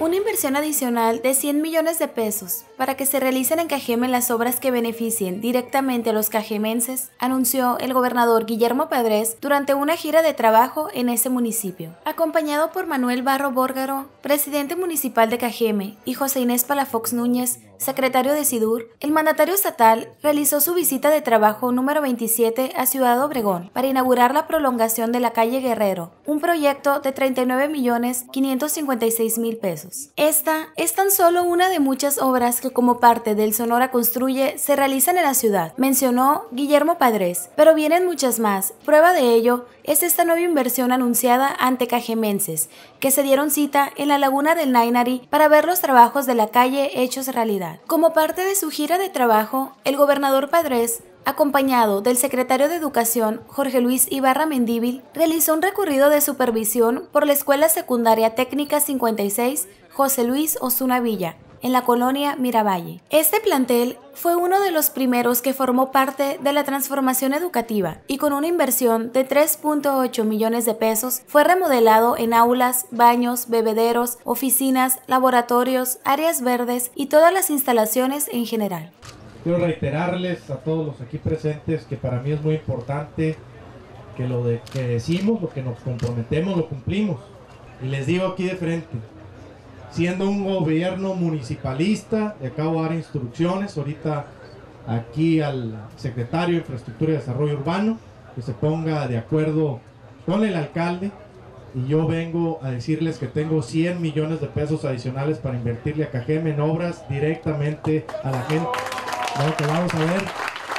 Una inversión adicional de 100 millones de pesos para que se realicen en Cajeme las obras que beneficien directamente a los cajemenses, anunció el gobernador Guillermo Padres durante una gira de trabajo en ese municipio. Acompañado por Manuel Barro Bórgaro, presidente municipal de Cajeme, y José Inés Palafox Núñez, secretario de SIDUR, el mandatario estatal realizó su visita de trabajo número 27 a Ciudad Obregón para inaugurar la prolongación de la calle Guerrero, un proyecto de 39 millones 556 mil pesos. Esta es tan solo una de muchas obras que como parte del Sonora Construye se realizan en la ciudad, mencionó Guillermo Padres, pero vienen muchas más. Prueba de ello es esta nueva inversión anunciada ante cajemenses, que se dieron cita en la laguna del Nainari para ver los trabajos de la calle hechos realidad. Como parte de su gira de trabajo, el gobernador Padres acompañado del secretario de Educación Jorge Luis Ibarra Mendíbil, realizó un recorrido de supervisión por la Escuela Secundaria Técnica 56 José Luis Osuna Villa, en la colonia Miravalle. Este plantel fue uno de los primeros que formó parte de la transformación educativa y con una inversión de 3.8 millones de pesos fue remodelado en aulas, baños, bebederos, oficinas, laboratorios, áreas verdes y todas las instalaciones en general. Quiero reiterarles a todos los aquí presentes que para mí es muy importante que lo de, que decimos, lo que nos comprometemos, lo cumplimos. Y les digo aquí de frente, siendo un gobierno municipalista, le acabo de dar instrucciones ahorita aquí al secretario de Infraestructura y Desarrollo Urbano, que se ponga de acuerdo con el alcalde y yo vengo a decirles que tengo 100 millones de pesos adicionales para invertirle a Cajeme en obras directamente a la gente. vamos a ver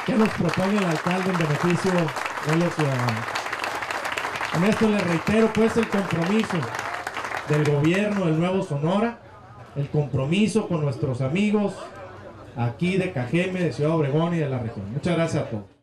qué nos propone el alcalde en beneficio de los ciudadanos. En esto le reitero pues el compromiso del gobierno del Nuevo Sonora, el compromiso con nuestros amigos aquí de Cajeme, de Ciudad Obregón y de la región. Muchas gracias a todos.